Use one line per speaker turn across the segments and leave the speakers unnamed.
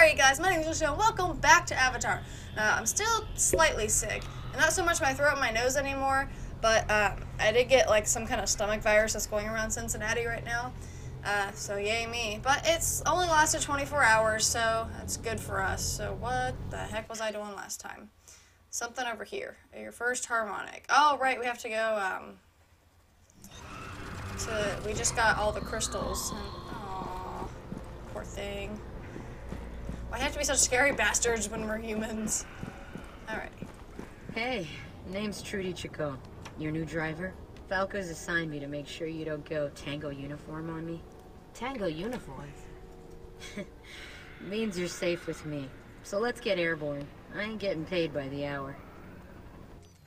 Alright guys, my name is Alisha and welcome back to Avatar. Uh, I'm still slightly sick. And not so much my throat and my nose anymore, but um, I did get like some kind of stomach virus that's going around Cincinnati right now. Uh, so yay me. But it's only lasted 24 hours, so that's good for us. So what the heck was I doing last time? Something over here. Your first harmonic. Oh, right, we have to go, um, to, we just got all the crystals. And, poor thing. Why have to be such scary bastards when we're humans? Alright.
Hey, name's Trudy Chacon. Your new driver? Falco's assigned me to make sure you don't go tango uniform on me.
Tango uniform?
Means you're safe with me. So let's get airborne. I ain't getting paid by the hour.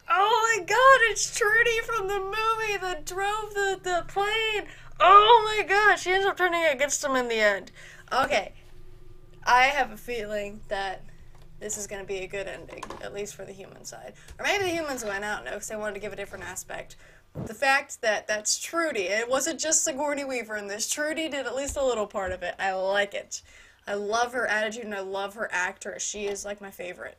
Oh my god, it's Trudy from the movie that drove the, the plane. Oh my god, she ends up turning against him in the end. Okay, I have a feeling that this is going to be a good ending, at least for the human side. Or maybe the humans went out, no, because they wanted to give a different aspect. The fact that that's Trudy, it wasn't just Sigourney Weaver in this, Trudy did at least a little part of it. I like it. I love her attitude and I love her actress. She is like my favorite.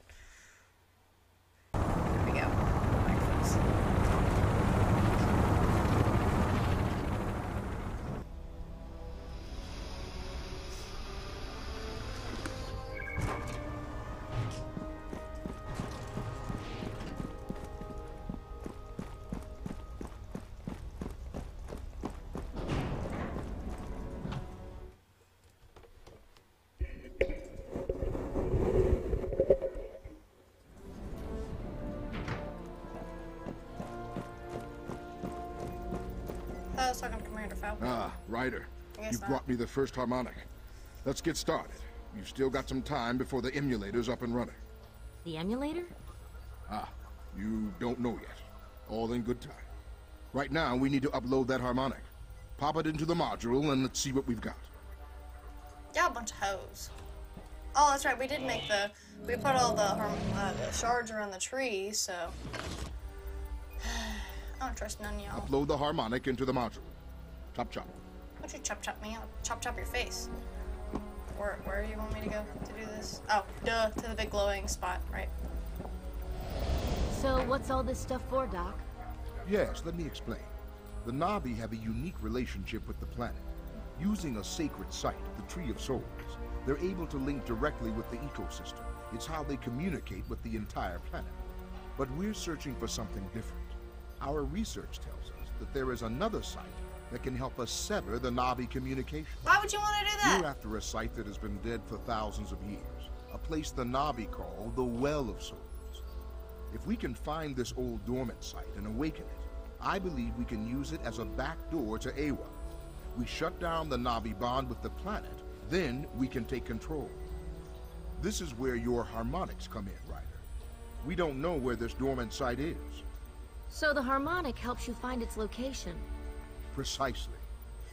I was talking to Commander Falco.
Ah, Ryder. You've
not.
brought me the first harmonic. Let's get started. You've still got some time before the emulator's up and running.
The emulator?
Ah, you don't know yet. All in good time. Right now, we need to upload that harmonic. Pop it into the module and let's see what we've got.
Yeah, a bunch of hoes. Oh, that's right. We did make the. We put all the uh, the shards around the tree, so. I don't trust none of y'all.
Upload the harmonic into the module. Chop chop.
Don't you chop chop me? I'll chop chop your face. Where where do you want me to go to do this? Oh, duh, to the big glowing spot, right?
So what's all this stuff for, Doc?
Yes, let me explain. The Navi have a unique relationship with the planet. Using a sacred site, the Tree of Souls, they're able to link directly with the ecosystem. It's how they communicate with the entire planet. But we're searching for something different. Our research tells us that there is another site that can help us sever the Navi communication.
Why would you want to do that?
We're after a site that has been dead for thousands of years. A place the Navi call the Well of Souls. If we can find this old dormant site and awaken it, I believe we can use it as a back door to Eywa. We shut down the Navi bond with the planet, then we can take control. This is where your harmonics come in, Ryder. We don't know where this dormant site is.
So the harmonic helps you find its location.
Precisely.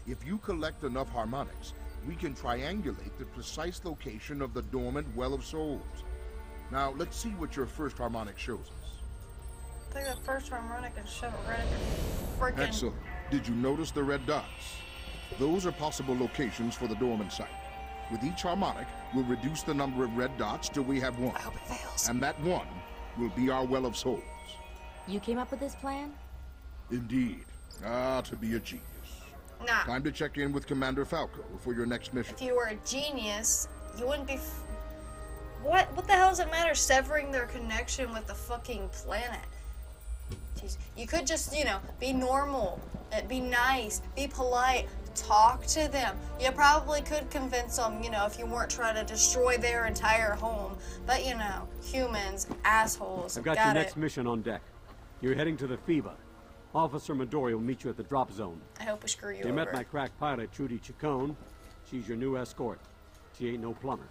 If you collect enough harmonics, we can triangulate the precise location of the dormant Well of Souls. Now, let's see what your first harmonic shows us.
Take the first harmonic and shove it right at your freaking.
Excellent. Did you notice the red dots? Those are possible locations for the dormant site. With each harmonic, we'll reduce the number of red dots till we have one.
I hope it fails.
And that one will be our Well of Souls.
You came up with this plan?
Indeed. Ah, to be a genius.
Nah.
Time to check in with Commander Falco for your next mission.
If you were a genius, you wouldn't be. F- what? What the hell does it matter? Severing their connection with the fucking planet. Jeez. You could just, you know, be normal, uh, be nice, be polite, talk to them. You probably could convince them, you know, if you weren't trying to destroy their entire home. But you know, humans, assholes.
I've got,
got
your
it.
next mission on deck. You're heading to the FEBA. Officer Midori will meet you at the drop zone.
I hope we screw you
You
over.
met my crack pilot, Trudy Chacon. She's your new escort. She ain't no plumber.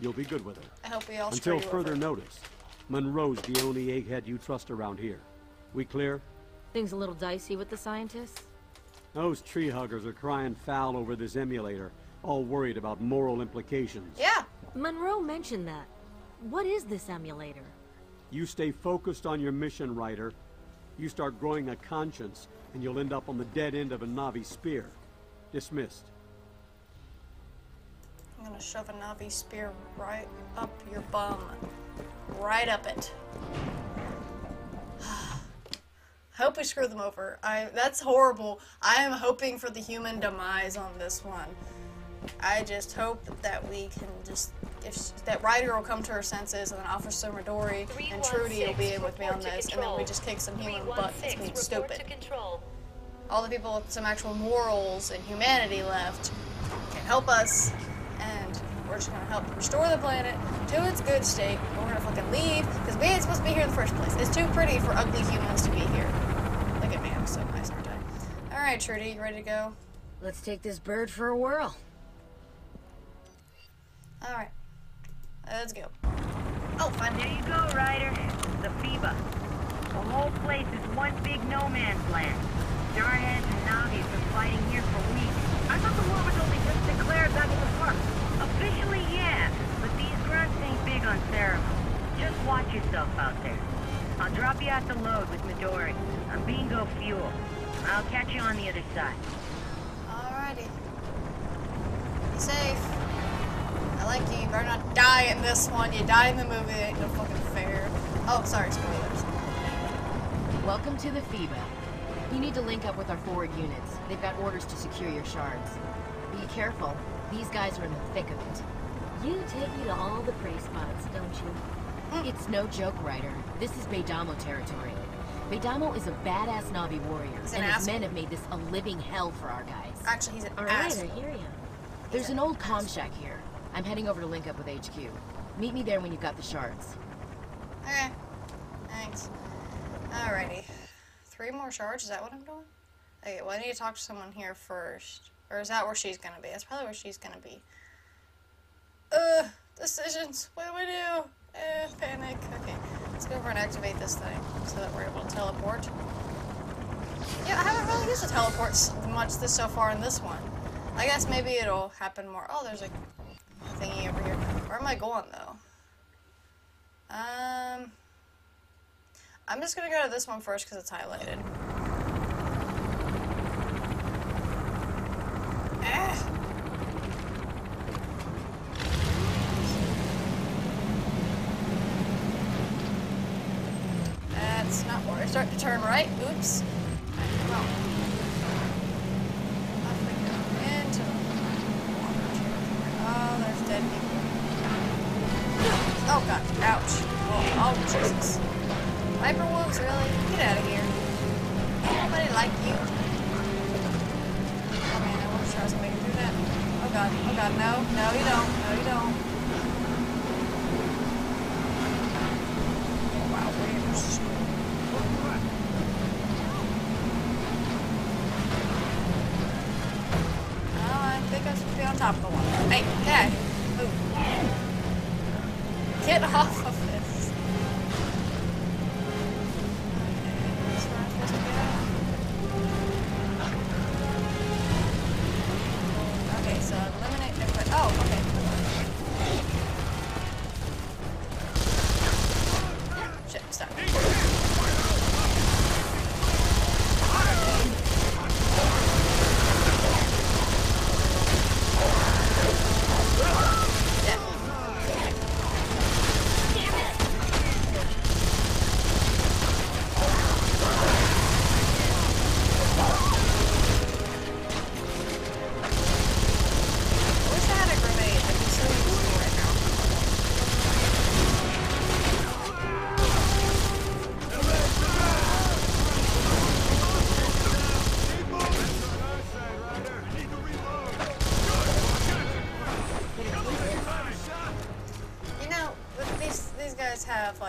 You'll be good with her.
I hope we all
Until
screw you
further
over.
notice, Monroe's the only egghead you trust around here. We clear?
Things a little dicey with the scientists?
Those tree huggers are crying foul over this emulator, all worried about moral implications.
Yeah.
Monroe mentioned that. What is this emulator?
You stay focused on your mission, Ryder. You start growing a conscience, and you'll end up on the dead end of a Navi spear. Dismissed.
I'm gonna shove a Navi spear right up your bum. Right up it. I hope we screw them over. I that's horrible. I am hoping for the human demise on this one. I just hope that we can just if sh that Ryder will come to her senses and then Officer Midori and Trudy will be able with me on this and then we just kick some human butt that's being stupid. All the people with some actual morals and humanity left can help us and we're just gonna help restore the planet to its good state. We're gonna fucking leave because we ain't supposed to be here in the first place. It's too pretty for ugly humans to be here. Look at me, I'm so nice, aren't I? Alright, Trudy, you ready to go?
Let's take this bird for a whirl.
Alright. Let's go. Oh, fun.
There you go, Ryder. The FEBA. The whole place is one big no man's land. Jarheads and Navi have been fighting here for weeks. I thought the war was only just declared back in the park. Officially, yeah, but these grunts ain't big on ceremony. Just watch yourself out there. I'll drop you at the load with Midori. I'm bingo fuel. I'll catch you on the other side.
Alrighty. Be safe. I like you. You better not die in this one. You die in the movie. It ain't no fucking fair. Oh, sorry, spoilers.
Welcome to the FEBA. You need to link up with our forward units. They've got orders to secure your shards. Be careful. These guys are in the thick of it.
You take me to all the prey spots, don't you? Mm.
It's no joke, Ryder. This is Beidamo territory. Beidamo is a badass Navi warrior,
He's an
and his men have made this a living hell for our guys.
Actually, he's an
All right,
ass.
I hear you.
There's an old comm shack here. I'm heading over to link up with HQ. Meet me there when you've got the shards.
Okay. Thanks. Alrighty. Three more shards? Is that what I'm doing? Okay, well, I need to talk to someone here first. Or is that where she's gonna be? That's probably where she's gonna be. Uh, decisions. What do we do? Eh, panic. Okay, let's go over and activate this thing so that we're able to teleport. Yeah, I haven't really used the teleports much this so far in this one. I guess maybe it'll happen more. Oh, there's a thingy over here. Where am I going though? Um, I'm just gonna go to this one first because it's highlighted. Ah. That's not where I start to turn right. Oops.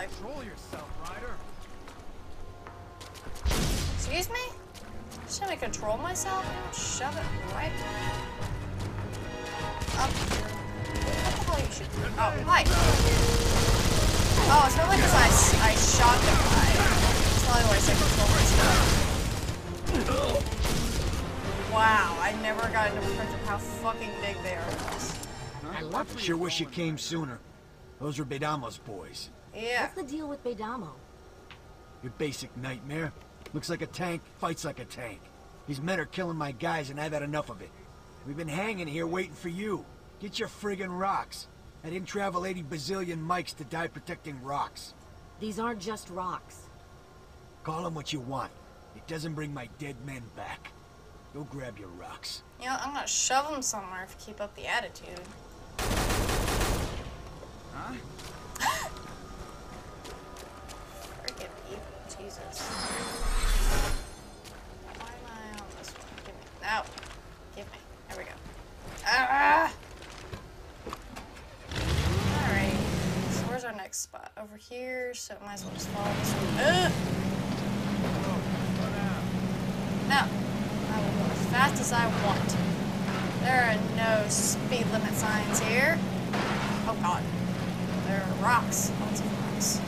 Guys have like.
Roll yourself, Ryder.
Excuse me? Just trying to control myself? Shove it right up. Here? What the hell are you shooting? Oh, hi. Oh, it's probably because I, s- I shot the guy. That's probably why I said control myself. Wow, I never got into print of how fucking big they are.
I love it.
Sure wish you came sooner. Those are Bedamo's boys.
Yeah.
What's the deal with Bedamo?
Your basic nightmare. Looks like a tank, fights like a tank. These men are killing my guys and I've had enough of it. We've been hanging here waiting for you. Get your friggin' rocks. I didn't travel 80 bazillion mics to die protecting rocks.
These aren't just rocks.
Call them what you want. It doesn't bring my dead men back. Go grab your rocks.
You know, I'm gonna shove them somewhere if you keep up the attitude. Over here, so it might as well just follow this one. Ugh! No. I will go as fast as I want. There are no speed limit signs here. Oh god. There are rocks. Lots of rocks.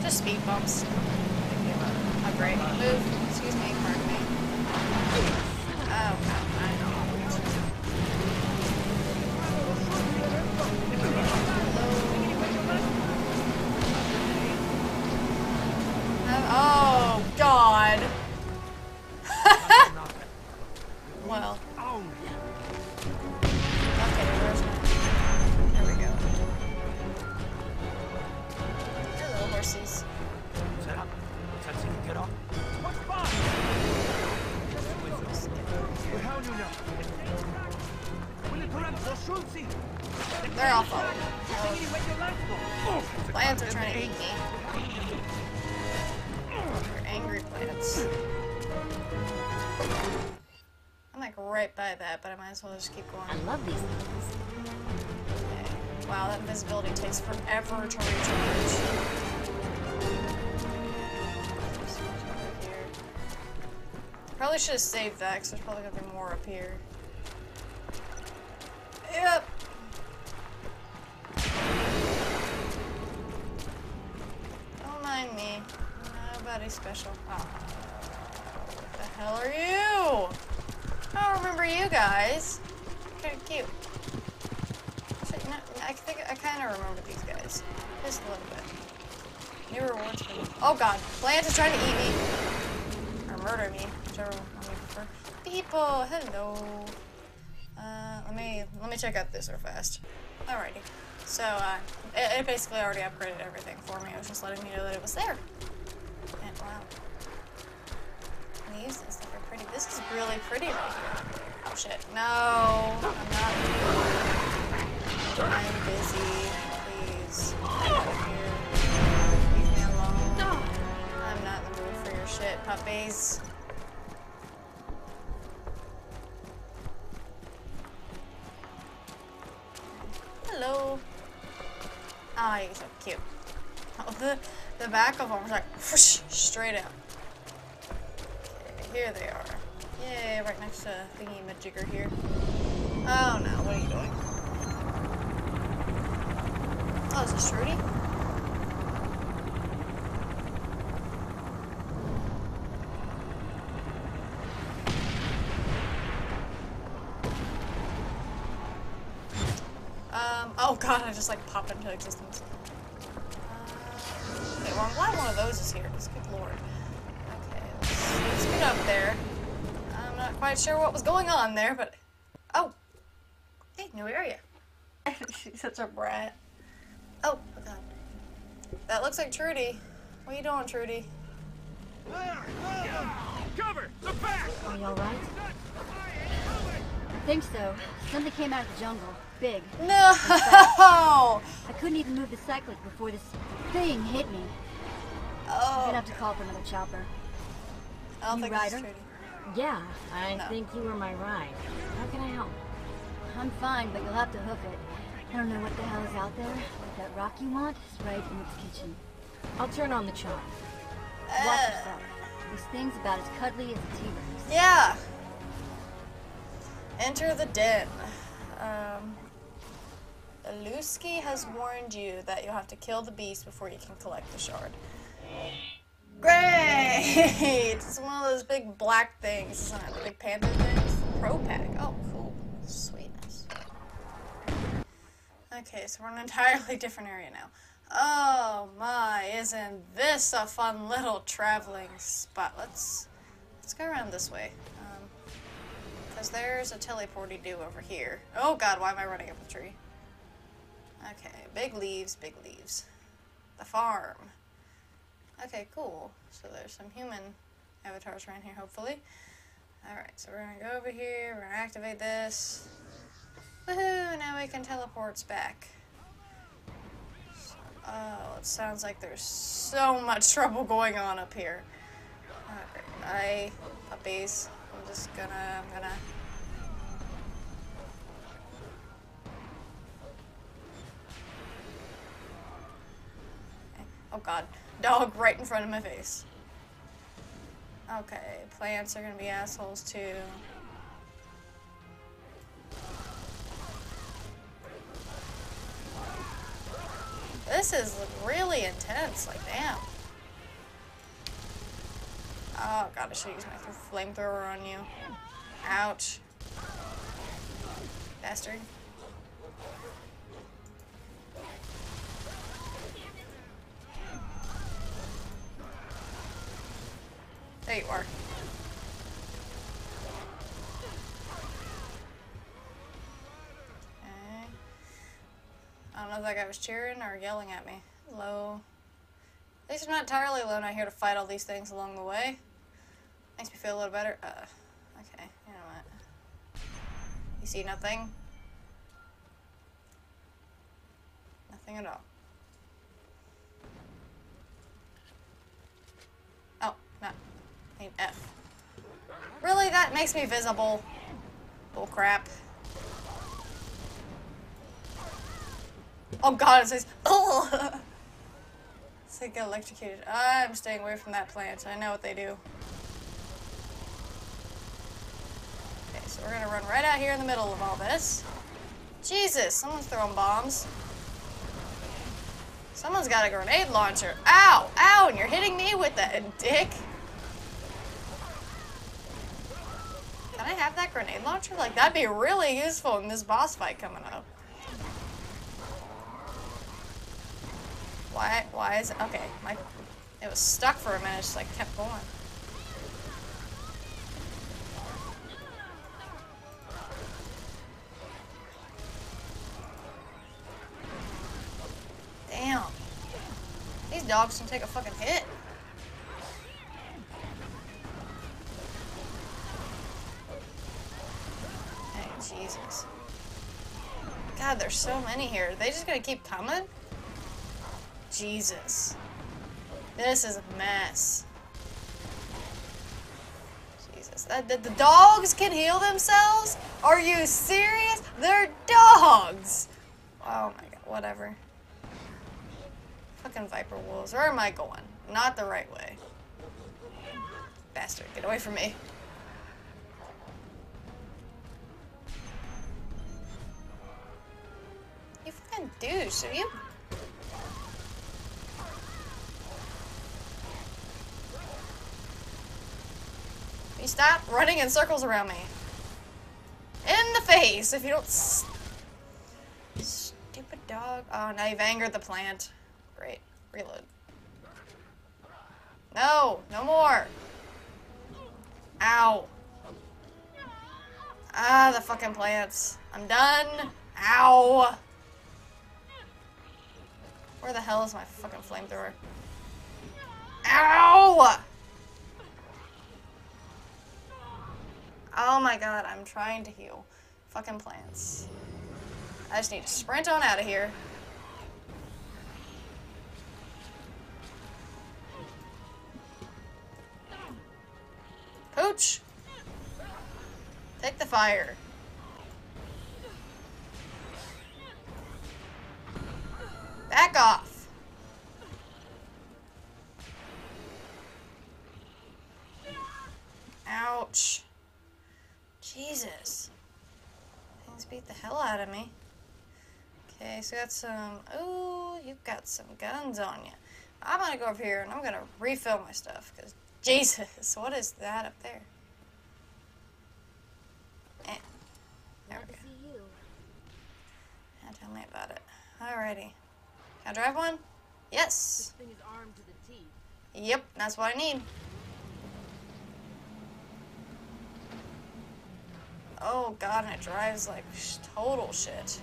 Just speed bumps. A great move. Excuse me, pardon me. But I might as just keep
I love these things.
Okay. Wow, that invisibility takes forever to recharge. Probably should have saved that, because there's probably gonna be more up here. Yep. Don't mind me. Nobody special. Oh. What the hell are you? I don't remember you guys. Of cute. I think I kind of remember these guys, just a little bit. New rewards for. Oh God, Lance is trying to eat me or murder me, whichever one you prefer. People, hello. Uh, let me let me check out this real fast. Alrighty. So uh, it, it basically already upgraded everything for me. It was just letting me know that it was there. And wow. These and stuff are pretty. This is really pretty right here. Oh shit. No, I'm not. I'm busy. Please. Leave me alone. I'm not in the mood for your shit, puppies. Hello. Ah, oh, you're so cute. Oh, the, the back of them was like whoosh, straight out. Okay, here they are. Yay, right next to thingy majigger here. Oh no, what are you doing? Oh, is this Trudy? Um, oh god, I just like popped into existence. Uh, okay, well I'm glad one of those is here, because good lord. Okay, let's, let's get up there. I'm not quite sure what was going on there, but... Oh! Hey, new area. She's such a brat. Oh, oh god. That looks like Trudy. What are you doing, Trudy?
Cover! The back!
Are you alright?
I think so. Something came out of the jungle. Big.
No!
I couldn't even move the cyclic before this thing hit me. I'm gonna
Oh,
have to call for another chopper.
I don't
You
think this is Ryder?
Yeah, I
No.
think you were my ride. How can I help?
I'm fine, but you'll have to hoof it. I don't know what the hell is out there, but that rock you want is right in its kitchen.
I'll turn on the chop.
Watch
Uh,
yourself. This thing's about as cuddly as a T-Rex.
Yeah. Enter the den. Um, Aluski has warned you that you'll have to kill the beast before you can collect the shard. Great! It's one of those big black things, isn't it? The big panther things. Pro pack. Oh, cool. Sweetness. Okay, so we're in an entirely different area now. Oh my, isn't this a fun little traveling spot? Let's let's go around this way. Um, Because there's a teleporty do over here. Oh god, why am I running up a tree? Okay, big leaves, big leaves. The farm. Okay, cool. So there's some human avatars around here, hopefully. Alright, so we're gonna go over here, we're gonna activate this. Woohoo! Now we can teleport back. Oh, it sounds like there's so much trouble going on up here. Okay, bye, puppies. I'm just gonna, I'm gonna. Oh god, dog right in front of my face. Okay, plants are gonna be assholes too. This is really intense, like damn. Oh god, I should use my flamethrower on you. Ouch. Bastard. There you are. Okay. I don't know if that guy was cheering or yelling at me. Low. At least I'm not entirely alone out here to fight all these things along the way. Makes me feel a little better. Uh, okay, you know what? You see nothing? Nothing at all. Oh, no. I need F. Really? That makes me visible. Bull crap. Oh god, it says, oh! it's like electrocuted. I'm staying away from that plant. I know what they do. Okay, so we're gonna run right out here in the middle of all this. Jesus, someone's throwing bombs. Someone's got a grenade launcher. Ow! Ow! And you're hitting me with that, dick! Can I have that grenade launcher? Like, that'd be really useful in this boss fight coming up. Why? Why is it? Okay, my it was stuck for a minute. Just like kept going. Damn. These dogs can take a fucking hit. Hey, Jesus. God, there's so many here. Are they just gonna keep coming? Jesus. This is a mess. Jesus. That, the, the dogs can heal themselves? Are you serious? They're dogs! Oh my god, whatever. Fucking Viper Wolves. Where am I going? Not the right way. Bastard, get away from me. Douche. Are you You stop running in circles around me. In the face if you don't. Stupid dog. Oh, now you've angered the plant. Great. Reload. No, no more. Ow. Ah, the fucking plants. I'm done. Ow. Where the hell is my fucking flamethrower? Ow! Oh my god, I'm trying to heal. Fucking plants. I just need to sprint on out of here. Pooch! Take the fire. Back off. Ouch. Jesus. Things beat the hell out of me. Okay, so got some. Ooh, you've got some guns on you. I'm gonna go over here and I'm gonna refill my stuff because Jesus, what is that up there? Eh. There we go. Yeah, tell me about it. Alrighty. Can I drive one? Yes.
Thing is armed to the teeth.
Yep, that's what I need. Oh god, and it drives like sh- total shit.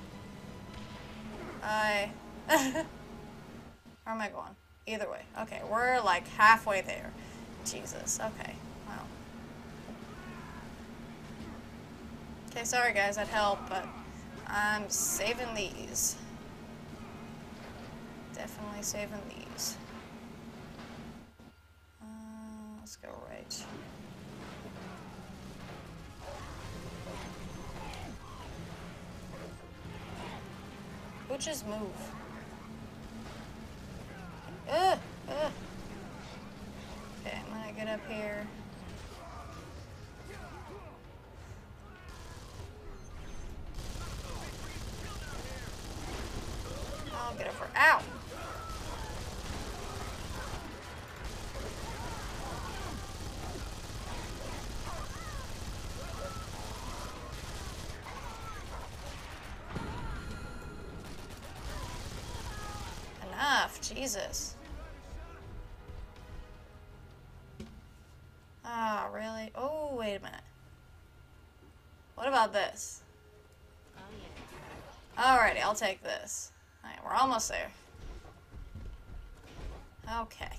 I. Where am I going? Either way. Okay, we're like halfway there. Jesus. Okay. Wow. Okay, sorry guys, I'd help, but I'm saving these. Definitely saving these. Uh, let's go right. Butches move. Ugh, ugh. Okay, I'm gonna get up here. I'll get over. Ow! Jesus. Ah, really? Oh, wait a minute. What about this? Alrighty, I'll take this. Alright, we're almost there. Okay.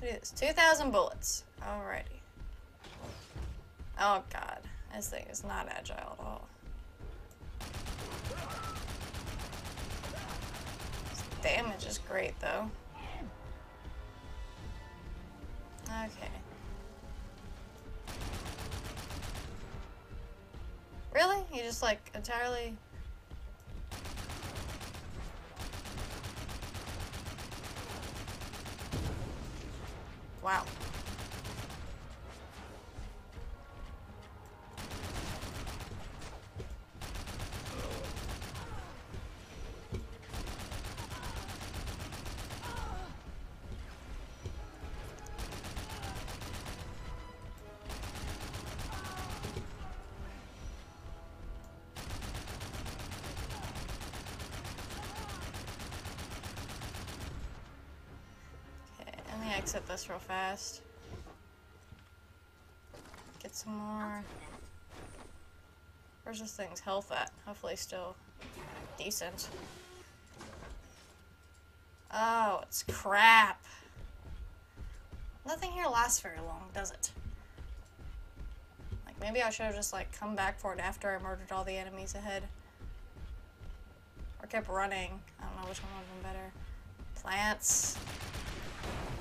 Do this. 2,000 bullets. Alrighty. Oh god. This thing is not agile at all. Its damage is great though. Okay. Really? You just like entirely Wow. Exit this real fast. Get some more. Where's this thing's health at? Hopefully still decent. Oh, it's crap. Nothing here lasts very long, does it? Like, maybe I should have just, like, come back for it after I murdered all the enemies ahead. Or kept running. I don't know which one would have been better. Plants.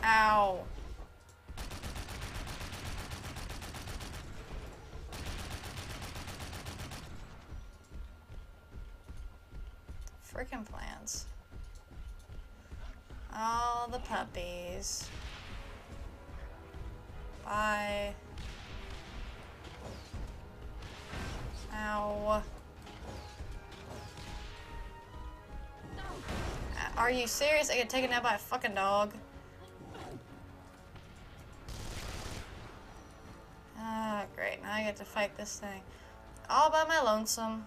Ow. Freaking plants. All the puppies. Bye. Ow. Are you serious? I get taken out by a fucking dog. Ah, great. Now I get to fight this thing. All by my lonesome.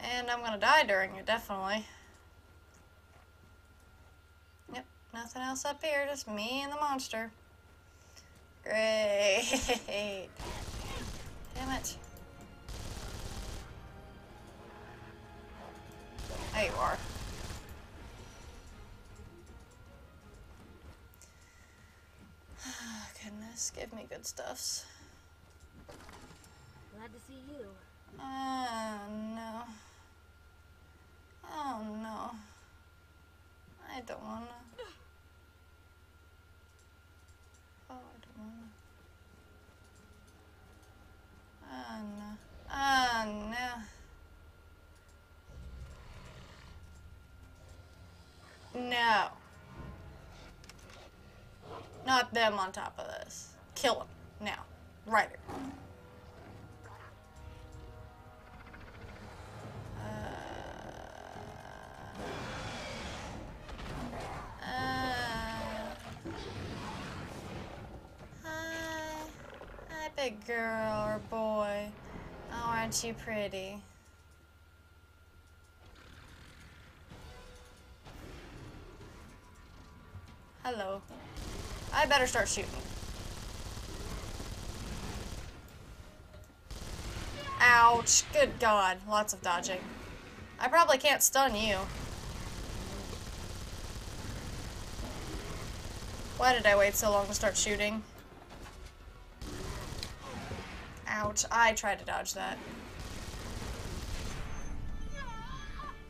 And I'm gonna die during it, definitely. Yep, nothing else up here, just me and the monster. Great. Damn it. There you are. Goodness, give me good stuffs.
Glad to see you.
Oh no. Oh no. I don't wanna. Oh, I don't wanna. Oh no. Oh no. No. Not them on top of this. Kill him. Now. Ryder. Uh, hi. Hi, big girl or boy. Oh, aren't you pretty? Hello. I better start shooting. Ouch. Good god. Lots of dodging. I probably can't stun you. Why did I wait so long to start shooting? Ouch. I tried to dodge that.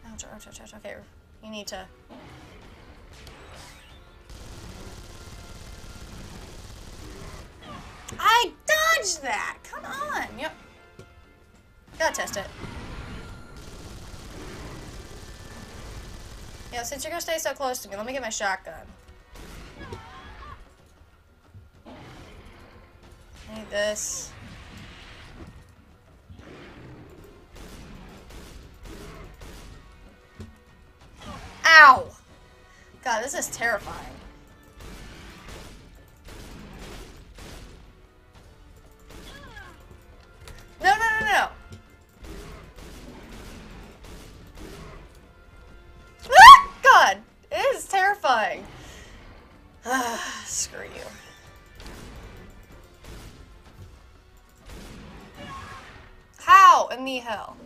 Ouch, ouch, ouch, ouch. Okay, you need to... I dodged that! Come on! Yep. Gotta test it. Yeah, since you're gonna stay so close to me, let me get my shotgun. I need this. Ow! God, this is terrifying. No, no, no, no. Terrifying. Ah, screw you. How in the hell?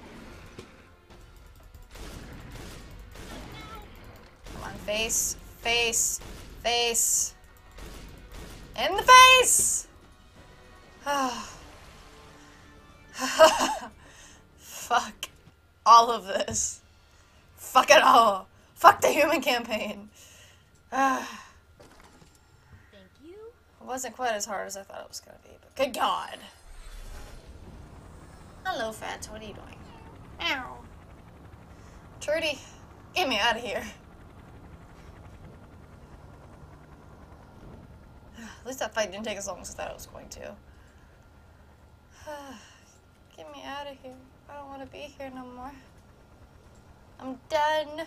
Come on, face, face, face. In the face! Fuck all of this. Fuck it all. Fuck the human campaign. It
Thank you.
It wasn't quite as hard as I thought it was gonna be, but good God. Hello, Fats. What are you doing? Ow. Trudy, get me out of here. At least that fight didn't take as long as I thought it was going to. Get me out of here. I don't want to be here no more. I'm done.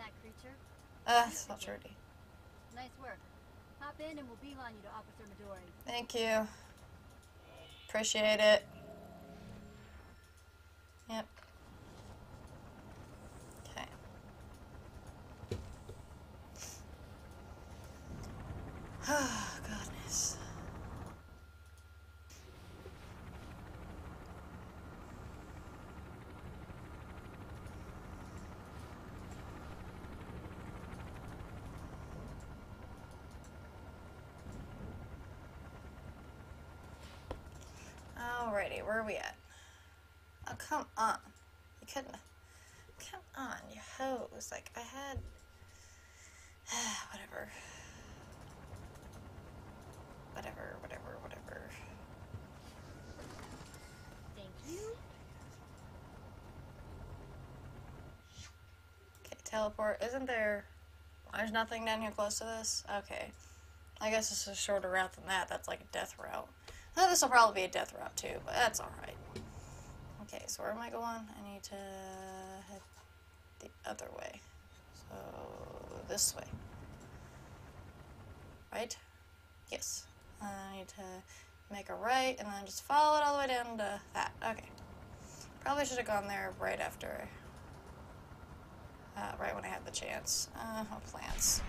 That creature?
Uh, it's not Trudy.
Nice work. Hop in and we'll beeline you to Officer Midori.
Thank you. Appreciate it. Yep. Okay. Oh, goodness. Alrighty, where are we at? Oh, come on. You couldn't. Come on, you hose. Like, I had. whatever. Whatever, whatever, whatever.
Thank you.
Okay, teleport. Isn't there. There's nothing down here close to this? Okay. I guess it's a shorter route than that. That's like a death route. This will probably be a death route too, but that's alright. Okay, so where am I going? I need to head the other way. So, this way. Right? Yes. I need to make a right and then just follow it all the way down to that. Okay. Probably should have gone there right after. Uh, right when I had the chance. Uh, oh, plants.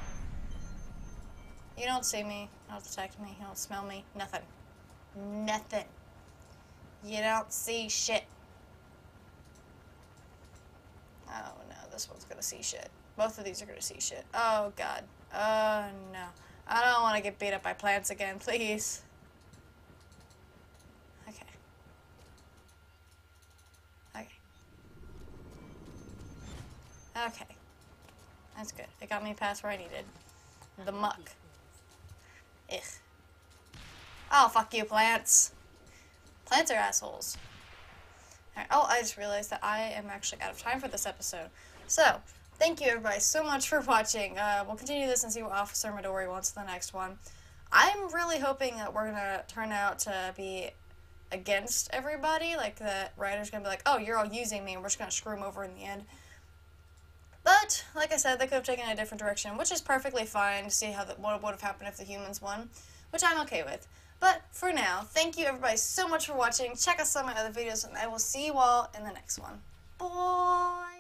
You don't see me. You don't detect me. You don't smell me. Nothing. Nothing. You don't see shit. Oh no, this one's gonna see shit. Both of these are gonna see shit. Oh god. Oh no. I don't want to get beat up by plants again, please. Okay. Okay. Okay. That's good. It got me past where I needed. The muck. Ugh. Oh, fuck you, plants. Plants are assholes. Alright, oh, I just realized that I am actually out of time for this episode. So, thank you everybody so much for watching. Uh, we'll continue this and see what Officer Midori wants in the next one. I'm really hoping that we're gonna turn out to be against everybody. Like, that Ryder's gonna be like, oh, you're all using me, and we're just gonna screw them over in the end. But, like I said, they could have taken a different direction, which is perfectly fine to see how what would have happened if the humans won, which I'm okay with. But for now, thank you everybody so much for watching. Check out some of my other videos, and I will see you all in the next one. Bye!